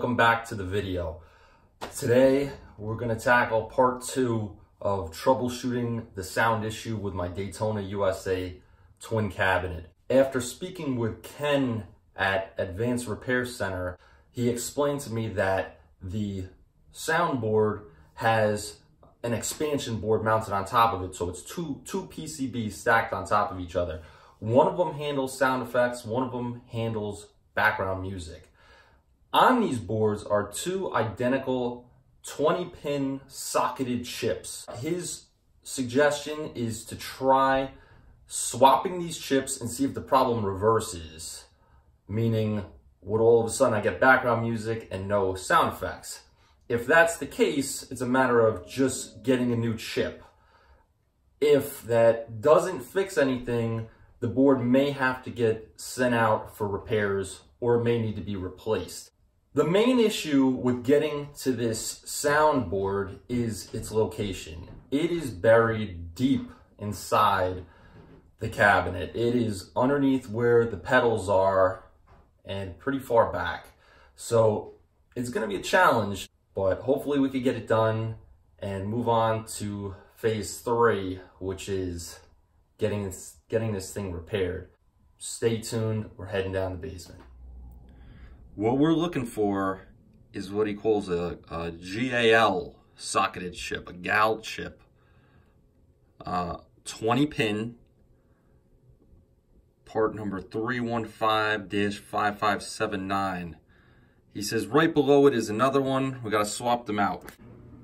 welcome back to the video. Today, we're gonna tackle part two of troubleshooting the sound issue with my Daytona USA twin cabinet. After speaking with Ken at Advanced Repair Center, he explained to me that the soundboard has an expansion board mounted on top of it. So it's two, two PCBs stacked on top of each other. One of them handles sound effects, one of them handles background music. On these boards are two identical 20 pin socketed chips. His suggestion is to try swapping these chips and see if the problem reverses, meaning would all of a sudden I get background music and no sound effects. If that's the case, it's a matter of just getting a new chip. If that doesn't fix anything, the board may have to get sent out for repairs or it may need to be replaced. The main issue with getting to this soundboard is its location. It is buried deep inside the cabinet. It is underneath where the pedals are and pretty far back. So it's gonna be a challenge, but hopefully we could get it done and move on to phase three, which is getting this, getting this thing repaired. Stay tuned, we're heading down the basement. What we're looking for is what he calls a, a GAL socketed chip, a GAL chip. Uh, 20 pin, part number 315-5579. He says right below it is another one. We got to swap them out.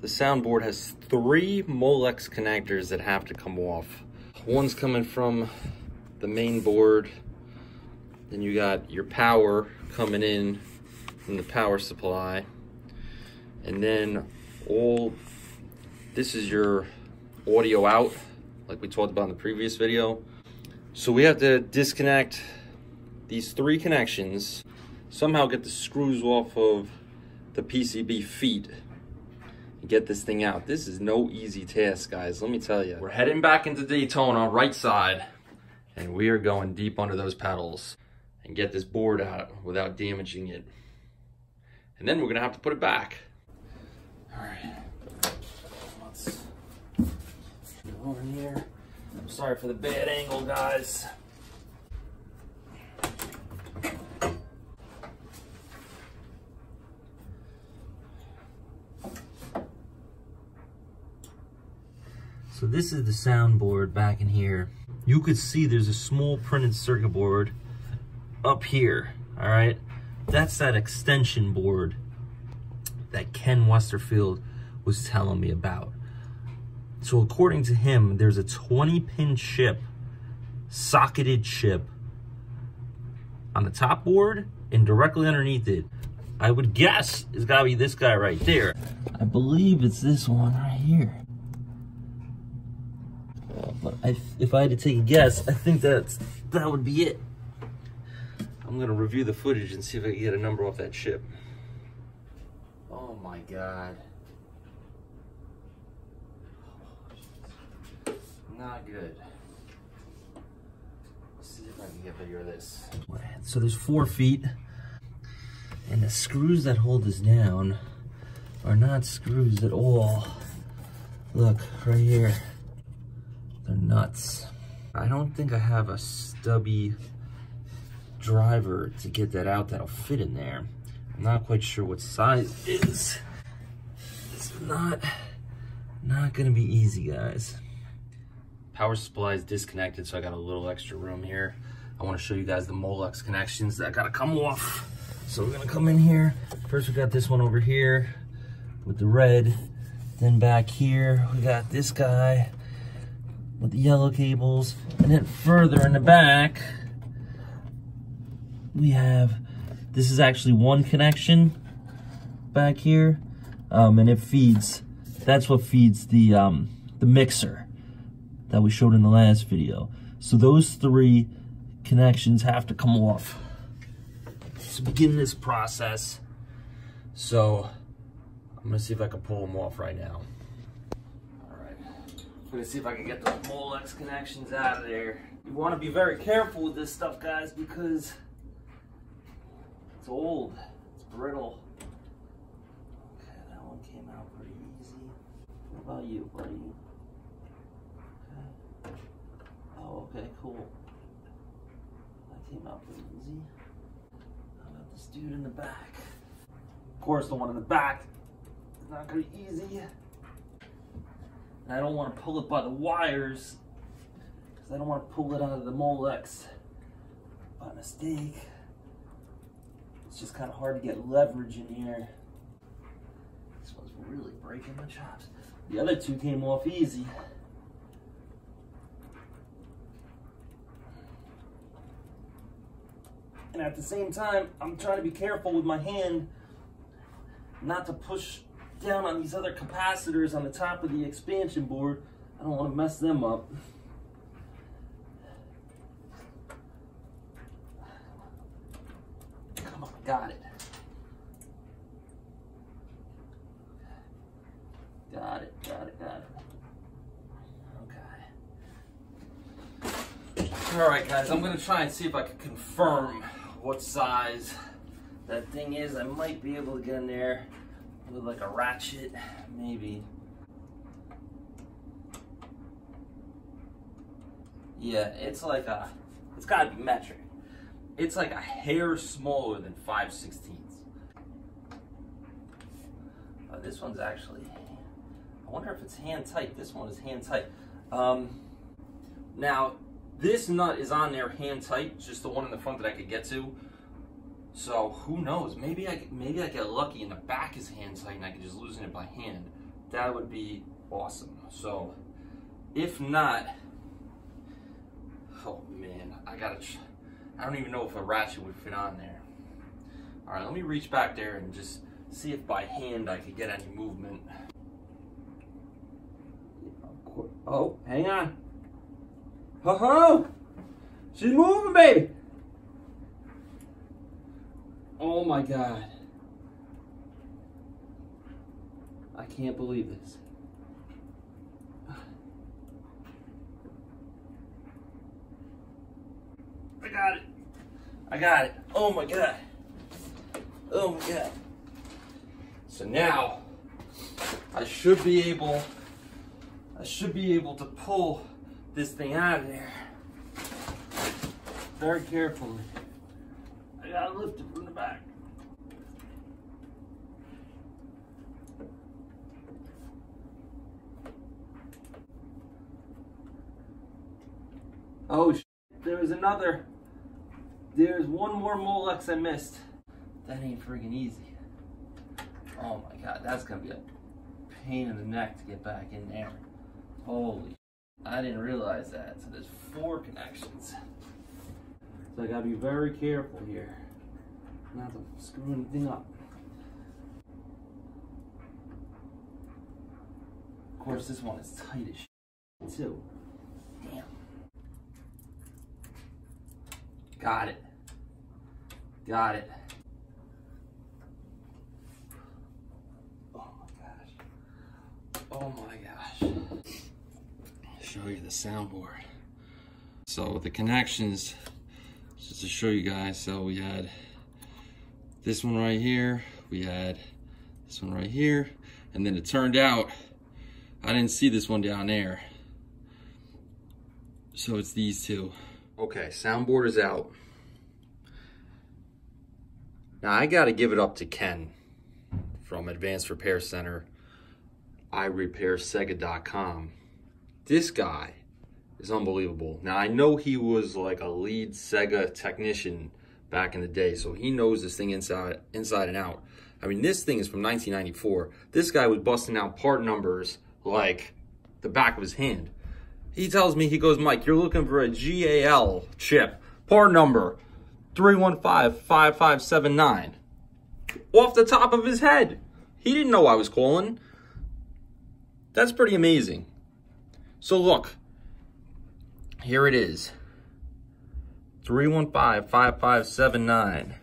The soundboard has three Molex connectors that have to come off. One's coming from the main board. Then you got your power coming in from the power supply. And then all, this is your audio out, like we talked about in the previous video. So we have to disconnect these three connections, somehow get the screws off of the PCB feet and get this thing out. This is no easy task, guys, let me tell you. We're heading back into Daytona, right side, and we are going deep under those pedals and get this board out without damaging it. And then we're gonna have to put it back. All right, let's go over here. I'm sorry for the bad angle, guys. So this is the soundboard back in here. You could see there's a small printed circuit board up here, all right? That's that extension board that Ken Westerfield was telling me about. So according to him, there's a 20 pin chip, socketed chip on the top board and directly underneath it. I would guess it's gotta be this guy right there. I believe it's this one right here. But if I had to take a guess, I think that's that would be it. I'm gonna review the footage and see if I can get a number off that chip. Oh my God. Not good. Let's see if I can get bigger of this. So there's four feet and the screws that hold this down are not screws at all. Look, right here. They're nuts. I don't think I have a stubby driver to get that out that'll fit in there. I'm not quite sure what size it is. It's not, not gonna be easy, guys. Power supply is disconnected, so I got a little extra room here. I wanna show you guys the Molex connections that gotta come off. So we're gonna come in here. First we got this one over here with the red. Then back here, we got this guy with the yellow cables. And then further in the back, we have, this is actually one connection back here. Um, and it feeds, that's what feeds the, um, the mixer that we showed in the last video. So those three connections have to come off to begin this process. So I'm gonna see if I can pull them off right now. I'm gonna see if I can get the Molex connections out of there. You wanna be very careful with this stuff, guys, because it's old, it's brittle. Okay, that one came out pretty easy. What about you, buddy? Okay. Oh, okay, cool. That came out pretty easy. How about this dude in the back? Of course, the one in the back is not gonna be easy. And I don't wanna pull it by the wires because I don't wanna pull it out of the Molex by mistake. It's just kind of hard to get leverage in here. This one's really breaking my chops. The other two came off easy. And at the same time, I'm trying to be careful with my hand not to push down on these other capacitors on the top of the expansion board. I don't want to mess them up. Come on, got it. Got it, got it, got it. Okay. All right, guys, I'm gonna try and see if I can confirm what size that thing is. I might be able to get in there with like a ratchet, maybe. Yeah, it's like a, it's gotta be metric. It's like a hair smaller than 5 sixteenths. Uh, this one's actually, I wonder if it's hand tight. This one is hand tight. Um, now, this nut is on there hand tight, just the one in the front that I could get to. So who knows? Maybe I maybe I get lucky and the back is hand tight and I can just loosen it by hand. That would be awesome. So if not, oh man, I gotta. I don't even know if a ratchet would fit on there. All right, let me reach back there and just see if by hand I could get any movement. Oh, hang on. Ho ho! She's moving, baby. Oh my God. I can't believe this. I got it. I got it. Oh my God. Oh my God. So now I should be able, I should be able to pull this thing out of there very carefully. I gotta lift it from the back. Oh, there was another. There's one more Molex I missed. That ain't friggin' easy. Oh my god, that's gonna be a pain in the neck to get back in there. Holy, I didn't realize that. So there's four connections. So I gotta be very careful here. Not to screw anything up. Of course, this one is tight as shit, too. Damn. Got it. Got it. Oh my gosh. Oh my gosh. Show you the soundboard. So the connections, just to show you guys, so we had this one right here, we had this one right here, and then it turned out I didn't see this one down there. So it's these two. Okay, soundboard is out. Now I gotta give it up to Ken from Advanced Repair Center, iRepairSega.com. This guy is unbelievable. Now I know he was like a lead Sega technician back in the day, so he knows this thing inside inside and out. I mean, this thing is from 1994. This guy was busting out part numbers like the back of his hand. He tells me, he goes, Mike, you're looking for a GAL chip, part number 315-5579. Off the top of his head. He didn't know I was calling. That's pretty amazing. So look, here it is. 315-5579.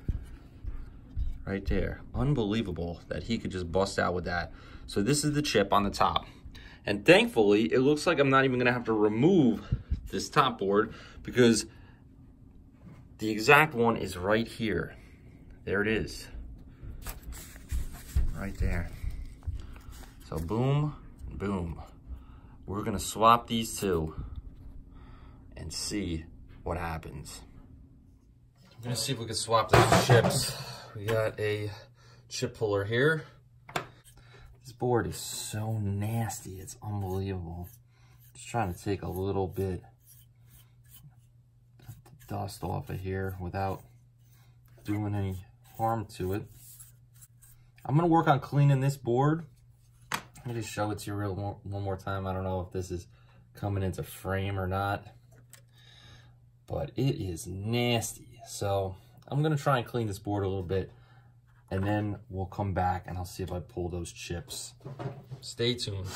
Right there. Unbelievable that he could just bust out with that. So this is the chip on the top. And thankfully, it looks like I'm not even going to have to remove this top board because the exact one is right here. There it is. Right there. So boom, boom. We're gonna swap these two and see what happens. I'm gonna see if we can swap those chips. We got a chip puller here. This board is so nasty, it's unbelievable. Just trying to take a little bit of dust off of here without doing any harm to it. I'm gonna work on cleaning this board. Let me just show it to you real one more time. I don't know if this is coming into frame or not, but it is nasty. So I'm gonna try and clean this board a little bit and then we'll come back and I'll see if I pull those chips. Stay tuned.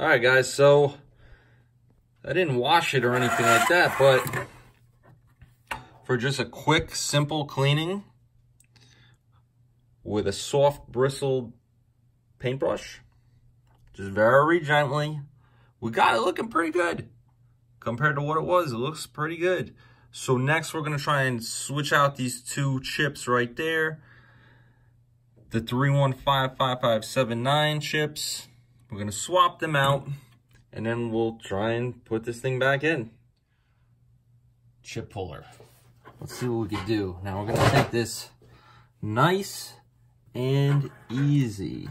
All right, guys, so I didn't wash it or anything like that, but for just a quick, simple cleaning with a soft bristled paintbrush, just very gently, we got it looking pretty good. Compared to what it was, it looks pretty good. So next we're gonna try and switch out these two chips right there. The 315579 chips we're gonna swap them out and then we'll try and put this thing back in. Chip puller. Let's see what we can do. Now we're gonna take this nice and easy.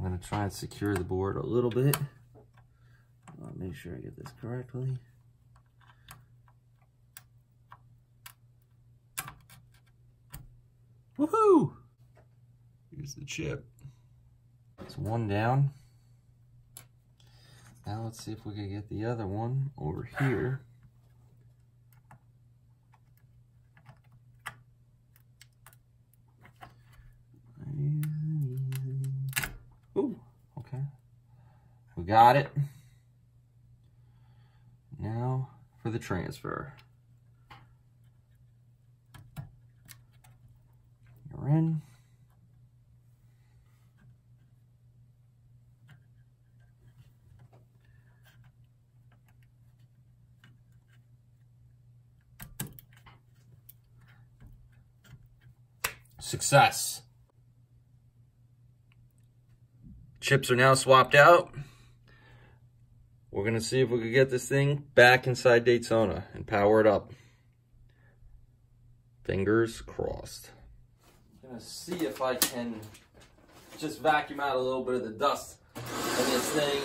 I'm gonna try and secure the board a little bit. I'll make sure I get this correctly. Woohoo! Here's the chip. It's one down. Now let's see if we can get the other one over here. Ooh, okay. We got it. Now for the transfer. in. Success. Chips are now swapped out. We're going to see if we can get this thing back inside Daytona and power it up. Fingers crossed gonna see if I can just vacuum out a little bit of the dust of this thing.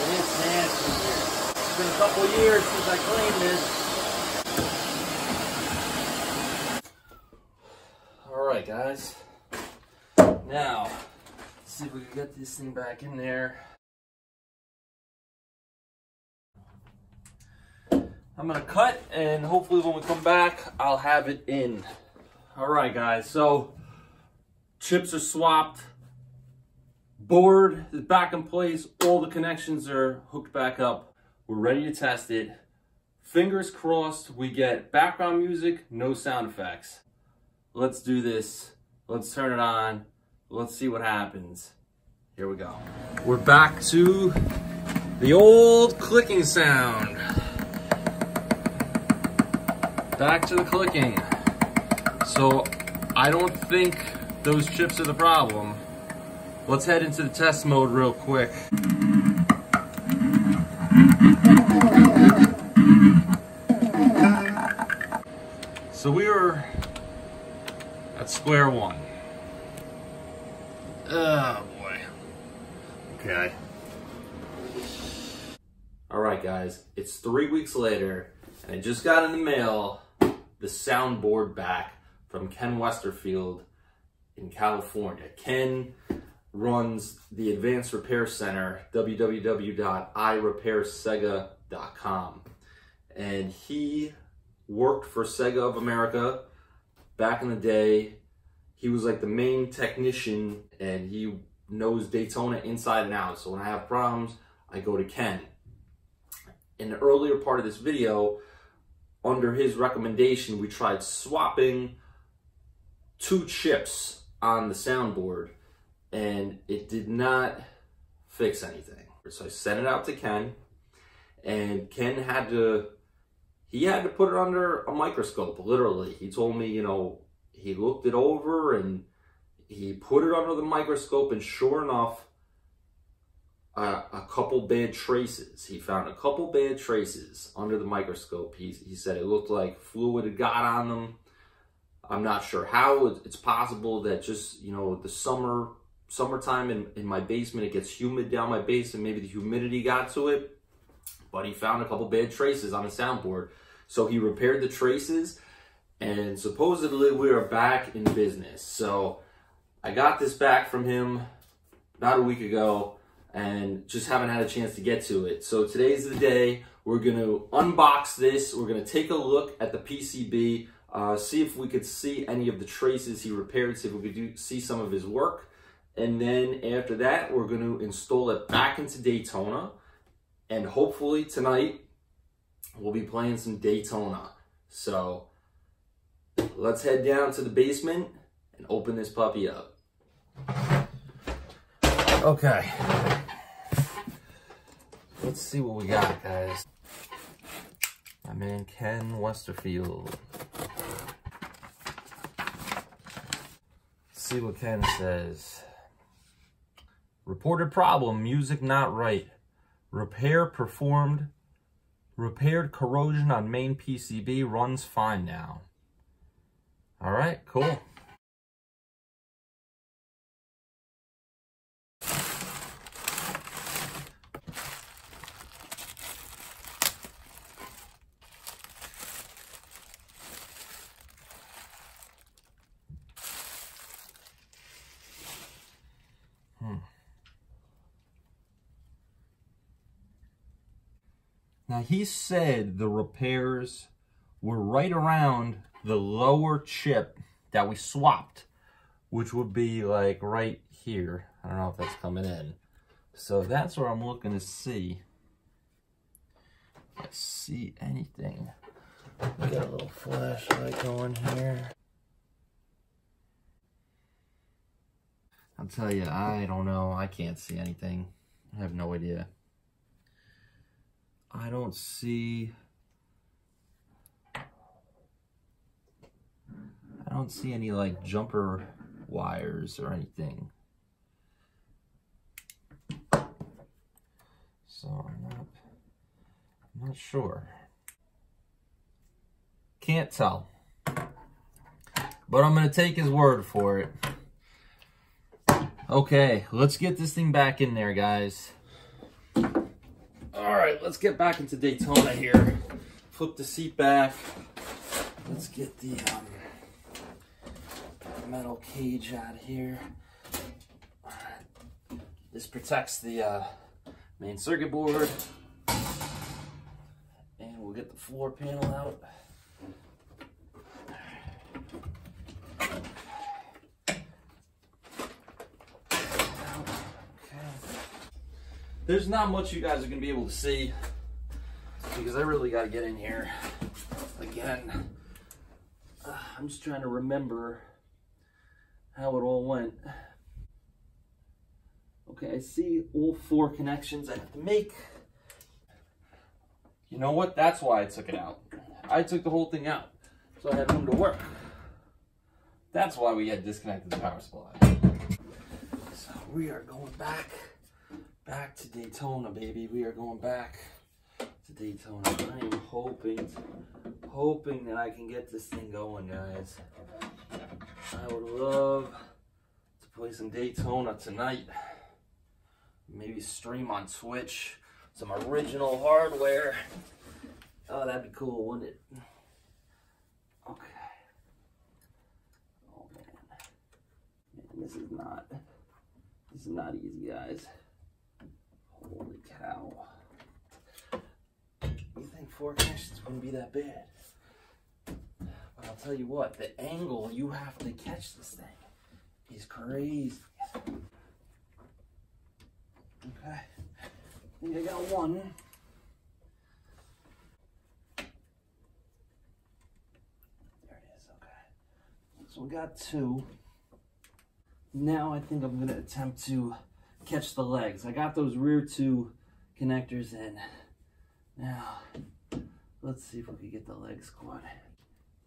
It is nasty here. It's been a couple years since I cleaned this. Guys. Now, see if we can get this thing back in there. I'm gonna cut and hopefully when we come back, I'll have it in. All right, guys, so chips are swapped. Board is back in place. All the connections are hooked back up. We're ready to test it. Fingers crossed we get background music, no sound effects. Let's do this. Let's turn it on. Let's see what happens. Here we go. We're back to the old clicking sound back to the clicking. So I don't think those chips are the problem. Let's head into the test mode real quick. So we are at square one. Oh boy. Okay. All right, guys, it's three weeks later, and I just got in the mail the soundboard back from Ken Westerfield in California. Ken runs the Advanced Repair Center, www.irepairsega.com. And he worked for Sega of America back in the day. He was like the main technician and he knows Daytona inside and out. So when I have problems, I go to Ken. In the earlier part of this video, under his recommendation, we tried swapping two chips on the soundboard and it did not fix anything. So I sent it out to Ken and Ken had to, he had to put it under a microscope, literally. He told me, you know, he looked it over and he put it under the microscope and sure enough, a couple bad traces. He found a couple bad traces under the microscope. He, he said it looked like fluid had got on them. I'm not sure how. It's possible that just, you know, the summer, summertime in, in my basement, it gets humid down my basement. Maybe the humidity got to it. But he found a couple bad traces on the soundboard. So he repaired the traces and supposedly we are back in business. So I got this back from him about a week ago and just haven't had a chance to get to it. So today's the day. We're going to unbox this. We're going to take a look at the PCB, uh, see if we could see any of the traces he repaired, see if we could do, see some of his work. And then after that, we're going to install it back into Daytona. And hopefully tonight, we'll be playing some Daytona. So let's head down to the basement and open this puppy up. Okay. Let's see what we got, guys. My man Ken Westerfield. Let's see what Ken says. Reported problem, music not right. Repair performed. Repaired corrosion on main PCB runs fine now. All right, cool. He said the repairs were right around the lower chip that we swapped, which would be like right here. I don't know if that's coming in. So that's where I'm looking to see. Let's see anything. We got a little flashlight going here. I'll tell you, I don't know. I can't see anything. I have no idea. I don't see... I don't see any like jumper wires or anything. So I'm not, I'm not sure. Can't tell. But I'm going to take his word for it. Okay, let's get this thing back in there, guys. All right, let's get back into Daytona here. Flip the seat back. Let's get the um, metal cage out here. This protects the uh, main circuit board. And we'll get the floor panel out. There's not much you guys are to be able to see because I really got to get in here again. Uh, I'm just trying to remember how it all went. Okay, I see all four connections I have to make. You know what? That's why I took it out. I took the whole thing out, so I had room to work. That's why we had disconnected the power supply. So we are going back, back to Daytona, baby. We are going back to Daytona. I am hoping, hoping that I can get this thing going, guys. I would love to play some Daytona tonight. Maybe stream on Twitch some original hardware. Oh, that'd be cool, wouldn't it? Okay. Oh man. man this is not this is not easy, guys. Holy cow. You think four connections wouldn't be that bad? But I'll tell you what, the angle you have to catch this thing is crazy. Okay. I think I got one. There it is, okay. So we got two. Now I think I'm gonna attempt to catch the legs. I got those rear two connectors in. Now, let's see if we can get the legs caught.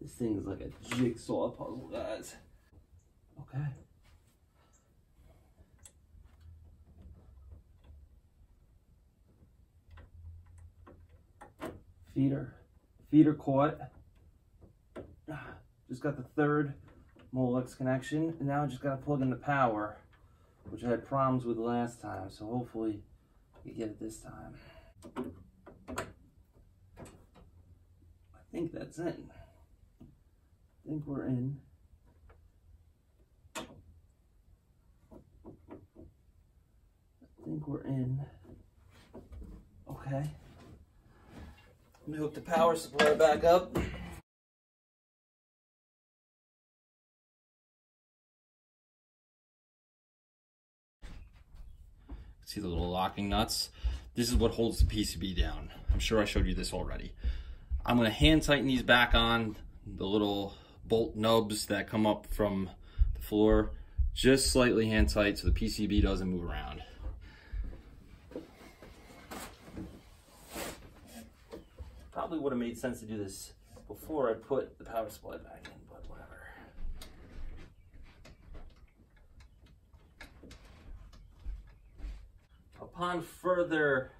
This thing is like a jigsaw puzzle, guys. Okay. Feeder. Feeder caught. Ah, just got the third Molex connection. And now I just got to plug in the power, which I had problems with last time. So hopefully you get it this time. I think that's it. I think we're in. I think we're in. Okay. Let me hook the power supply back up. See the little locking nuts? This is what holds the PCB down. I'm sure I showed you this already. I'm gonna hand tighten these back on, the little bolt nubs that come up from the floor, just slightly hand tight so the PCB doesn't move around. Probably would have made sense to do this before I put the power supply back in, but whatever. Upon further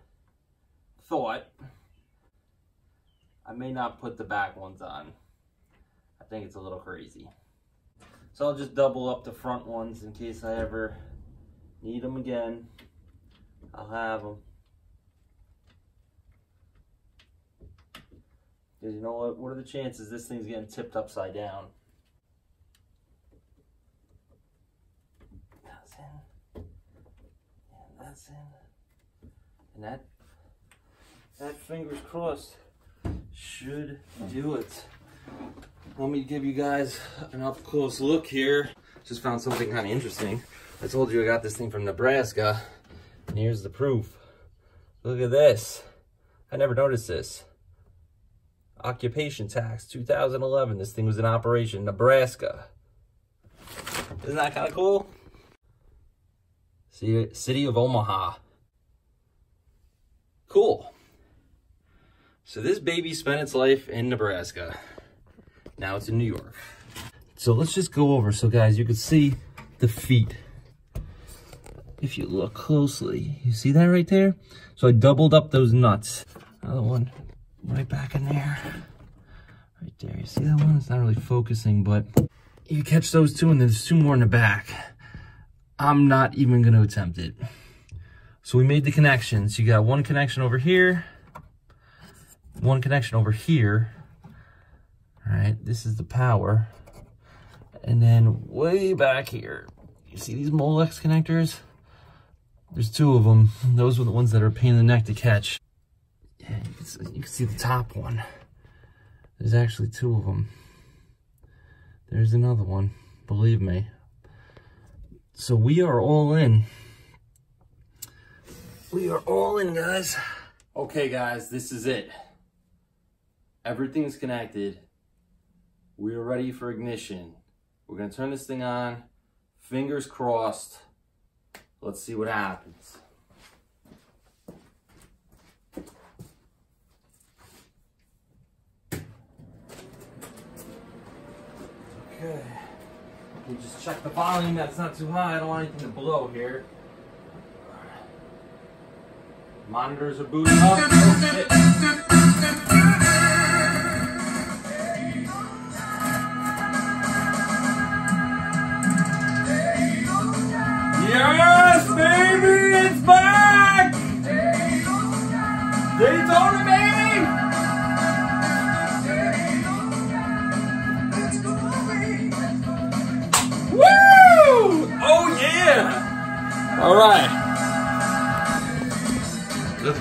thought, I may not put the back ones on. I think it's a little crazy. So I'll just double up the front ones in case I ever need them again. I'll have them. Because you know what? What are the chances this thing's getting tipped upside down? That's in. And that's in. And that, that fingers crossed, should do it. Let me give you guys an up close look here. Just found something kind of interesting. I told you I got this thing from Nebraska. And here's the proof. Look at this. I never noticed this. Occupation tax 2011. This thing was in operation, Nebraska. Isn't that kind of cool? See, City of Omaha. Cool. So this baby spent its life in Nebraska. Now it's in New York. So let's just go over. So guys, you can see the feet. If you look closely, you see that right there? So I doubled up those nuts. Another one right back in there. Right there, you see that one? It's not really focusing, but you catch those two and there's two more in the back. I'm not even gonna attempt it. So we made the connections. You got one connection over here, one connection over here. All right, this is the power. And then way back here, you see these Molex connectors? There's two of them. Those were the ones that are a pain in the neck to catch. Yeah, you can, see, you can see the top one. There's actually two of them. There's another one, believe me. So we are all in. We are all in, guys. Okay, guys, this is it. Everything's connected. We are ready for ignition. We're gonna turn this thing on. Fingers crossed. Let's see what happens. Okay. We just check the volume. That's not too high. I don't want anything to blow here. Monitors are booting up. Oh,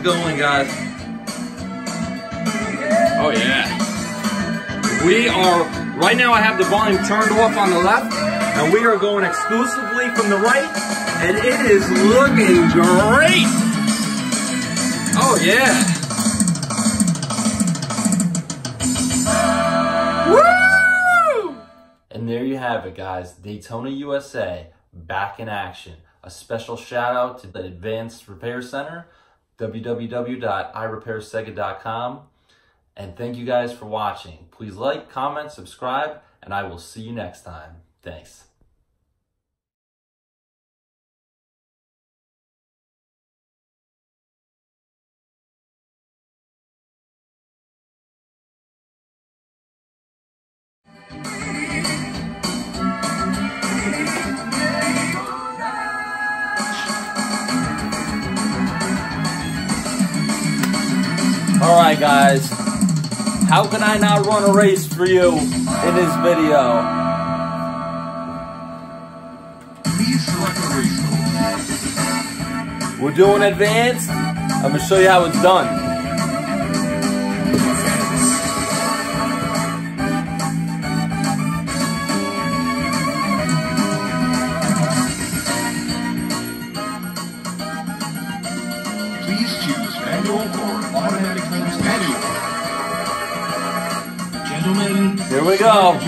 Let's go in, guys. Oh, yeah. We are, right now I have the volume turned off on the left, and we are going exclusively from the right, and it is looking great. Oh, yeah. Woo! And there you have have it, guys. Daytona USA back in action. A special shout out to the Advanced Repair Center, www.irepairsega.com. And thank you guys for watching. Please like, comment, subscribe, and I will see you next time. Thanks. All right, guys. How can I not run a race for you in this video? Please select a race course. We're doing advanced. I'm gonna show you how it's done. Gentlemen, Here we go.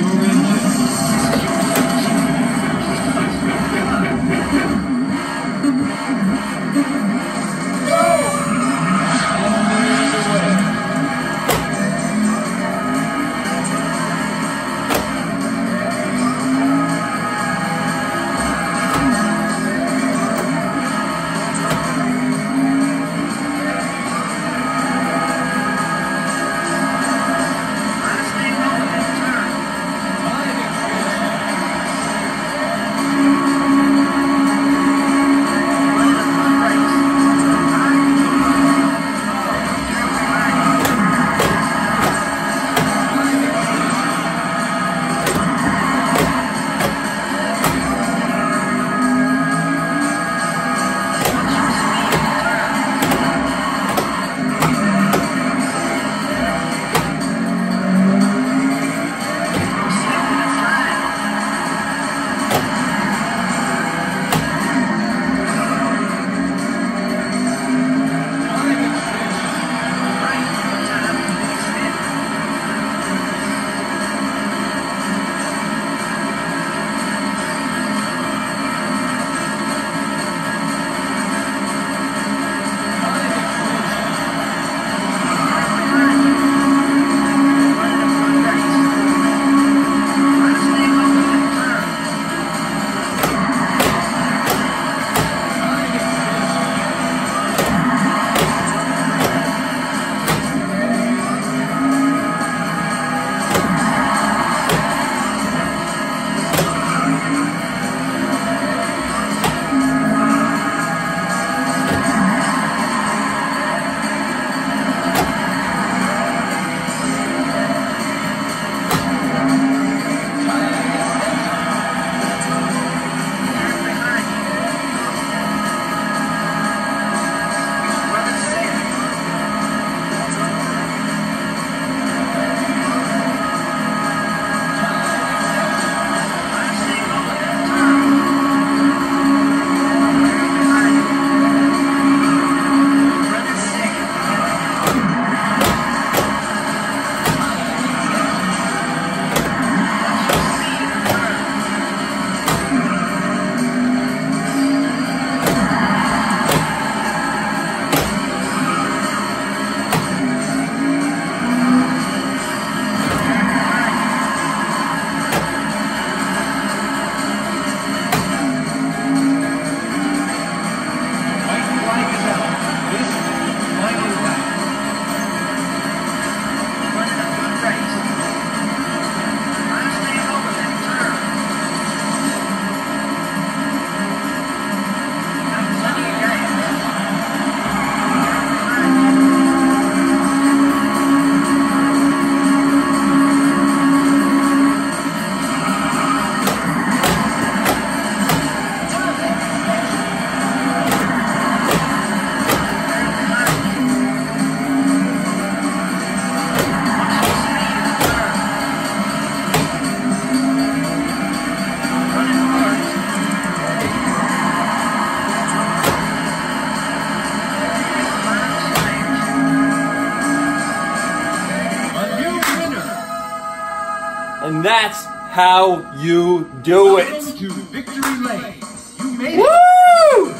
That's how you do it. To Victory Lane. You made it. Woo!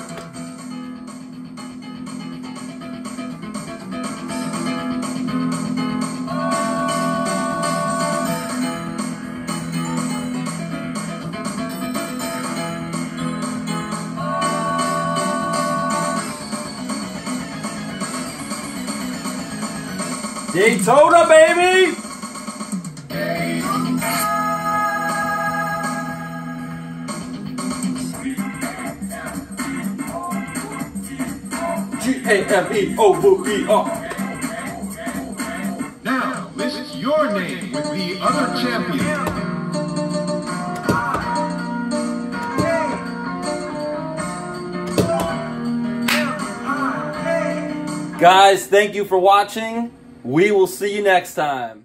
Daytona, baby! G-A-M-E-O-V-E-R. Now, list your name with the other champion. Guys, thank you for watching. We will see you next time.